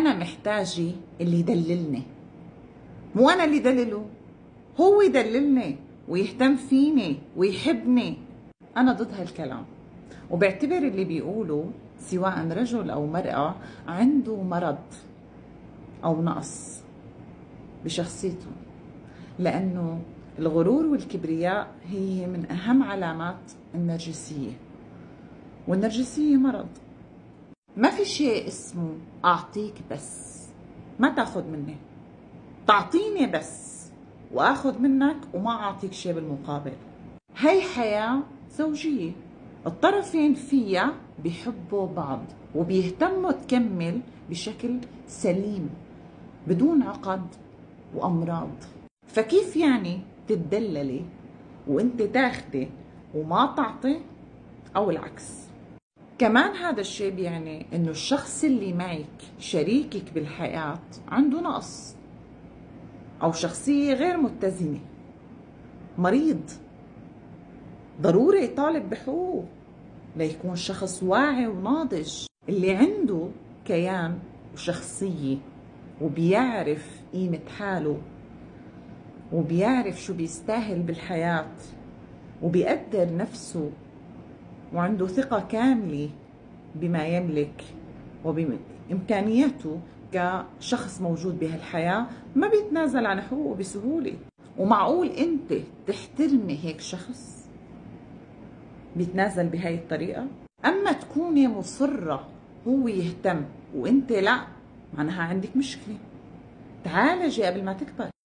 أنا محتاجه اللي يدللني. مو أنا اللي دلله هو يدللني ويهتم فيني ويحبني. أنا ضد هالكلام. وبعتبر اللي بيقولوا سواء رجل أو مرأة عنده مرض أو نقص بشخصيته لأنه الغرور والكبرياء هي من أهم علامات النرجسية. والنرجسية مرض. ما في شيء اسمه أعطيك بس. ما تأخذ مني. تعطيني بس وأخذ منك وما أعطيك شيء بالمقابل. هي حياة زوجية. الطرفين فيها بيحبوا بعض وبيهتموا تكمل بشكل سليم بدون عقد وأمراض. فكيف يعني تتدللي وأنت تاخدي وما تعطي أو العكس؟ كمان هذا الشيء بيعني إنه الشخص اللي معك شريكك بالحياة عنده نقص. أو شخصية غير متزنة. مريض. ضروري يطالب بحقوق. ليكون شخص واعي وناضج. اللي عنده كيان وشخصية وبيعرف قيمة حاله وبيعرف شو بيستاهل بالحياة وبيقدر نفسه وعنده ثقة كاملة بما يملك وبإمكانياته كشخص موجود بهالحياة ما بيتنازل عن حقوقه بسهولة. ومعقول أنت تحترمي هيك شخص بيتنازل بهاي الطريقة؟ أما تكوني مصرة هو يهتم وأنت لا معناها عندك مشكلة. تعالجي قبل ما تكبر.